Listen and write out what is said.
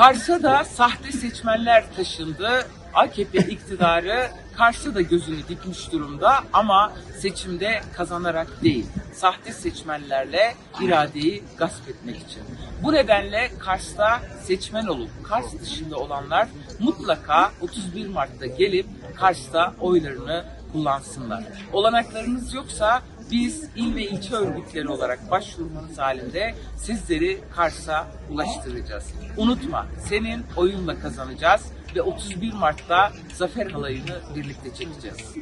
Kars'a da sahte seçmenler taşındı. AKP iktidarı Kars'a da gözünü dikmiş durumda ama seçimde kazanarak değil, sahte seçmenlerle iradeyi gasp etmek için. Bu nedenle Kars'ta seçmen olup Kars dışında olanlar mutlaka 31 Mart'ta gelip Kars'ta oylarını kullansınlar. Olanaklarınız yoksa biz il ve ilçe örgütleri olarak başvurmanız halinde sizleri Kars'a ulaştıracağız. Unutma senin oyunla kazanacağız ve 31 Mart'ta zafer halayını birlikte çekeceğiz.